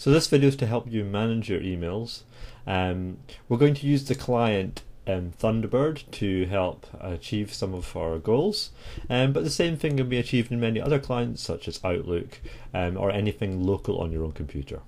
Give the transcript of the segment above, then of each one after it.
So this video is to help you manage your emails. Um, we're going to use the client um, Thunderbird to help achieve some of our goals, um, but the same thing can be achieved in many other clients such as Outlook um, or anything local on your own computer.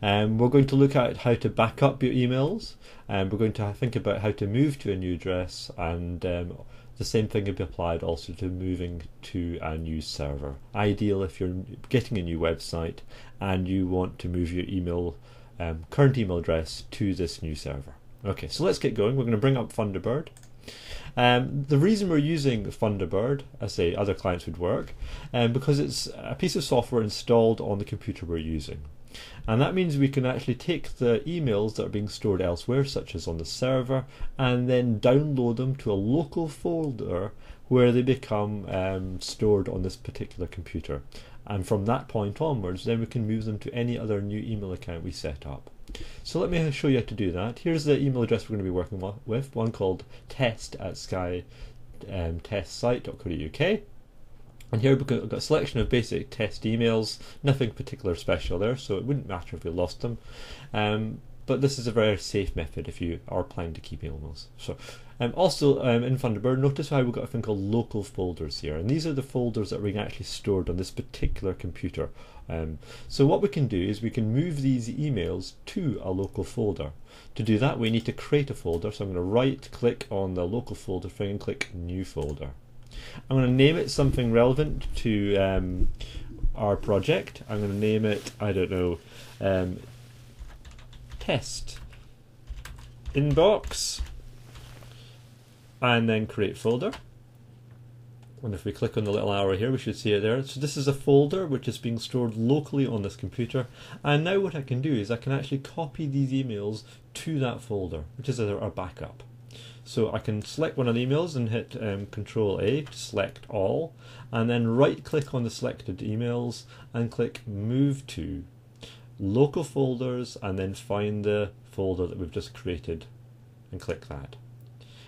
Um, we're going to look at how to back up your emails, and we're going to think about how to move to a new address and um, the same thing can be applied also to moving to a new server. Ideal if you're getting a new website and you want to move your email, um, current email address to this new server. Okay, so let's get going. We're going to bring up Thunderbird. Um, the reason we're using Thunderbird, as say other clients would work, um, because it's a piece of software installed on the computer we're using. And that means we can actually take the emails that are being stored elsewhere, such as on the server, and then download them to a local folder where they become um, stored on this particular computer. And from that point onwards, then we can move them to any other new email account we set up. So let me show you how to do that. Here's the email address we're going to be working with, one called test at skytestsite.co.uk. Um, and here we've got, a selection of basic test emails, nothing particular special there, so it wouldn't matter if we lost them. Um, but this is a very safe method if you are planning to keep emails. So, um, also um, in Thunderbird, notice how we've got a thing called local folders here, and these are the folders that are actually stored on this particular computer. Um, so what we can do is we can move these emails to a local folder. To do that, we need to create a folder. So I'm going to right click on the local folder thing and click New Folder. I'm going to name it something relevant to um, our project. I'm going to name it, I don't know, um, test inbox and then create folder. And if we click on the little arrow here, we should see it there. So this is a folder which is being stored locally on this computer. And now what I can do is I can actually copy these emails to that folder, which is a backup. So I can select one of the emails and hit um, Control A to select all, and then right click on the selected emails and click Move to Local Folders, and then find the folder that we've just created and click that.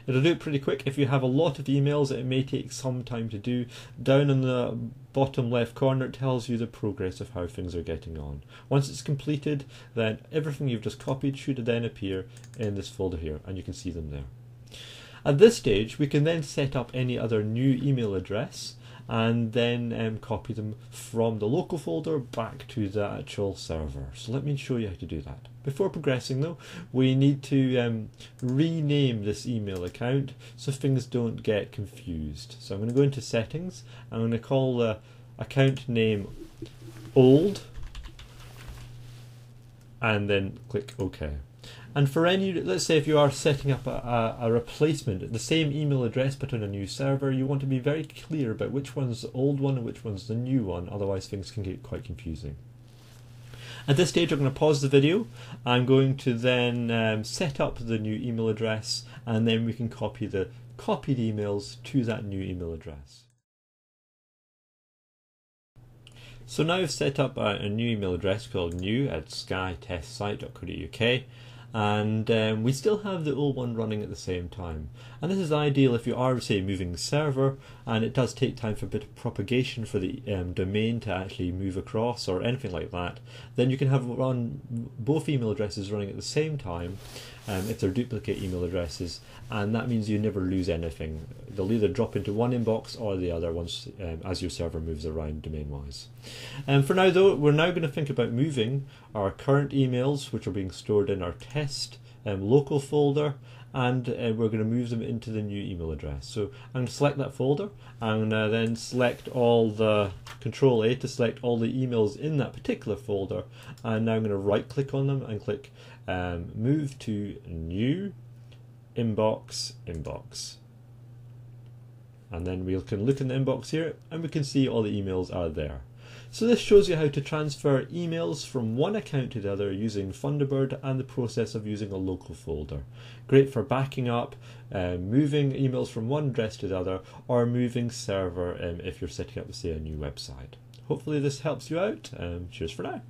It'll do it pretty quick. If you have a lot of emails, it may take some time to do. Down in the bottom left corner, it tells you the progress of how things are getting on. Once it's completed, then everything you've just copied should then appear in this folder here, and you can see them there. At this stage, we can then set up any other new email address and then um, copy them from the local folder back to the actual server. So let me show you how to do that. Before progressing though, we need to um, rename this email account so things don't get confused. So I'm going to go into settings, I'm going to call the account name old and then click OK. And for any, let's say if you are setting up a, a, a, replacement, the same email address but on a new server, you want to be very clear about which one's the old one and which one's the new one, otherwise things can get quite confusing. At this stage, I'm going to pause the video. I'm going to then um, set up the new email address and then we can copy the copied emails to that new email address. So now I've set up a, a new email address called new at skytestsite.co.uk and um, we still have the old one running at the same time. And this is ideal if you are, say, moving server, and it does take time for a bit of propagation for the um, domain to actually move across or anything like that. Then you can have run both email addresses running at the same time, um, if they're duplicate email addresses, and that means you never lose anything. They'll either drop into one inbox or the other once um, as your server moves around domain-wise. And um, for now, though, we're now going to think about moving our current emails, which are being stored in our test um, local folder, and uh, we're going to move them into the new email address. So I'm going to select that folder and uh, then select all the Control A to select all the emails in that particular folder. And now I'm going to right click on them and click um, Move to New Inbox Inbox. And then we can look in the inbox here and we can see all the emails are there. So this shows you how to transfer emails from one account to the other using Thunderbird and the process of using a local folder. Great for backing up, uh, moving emails from one address to the other, or moving server um, if you're setting up, say, a new website. Hopefully this helps you out. Um, cheers for now.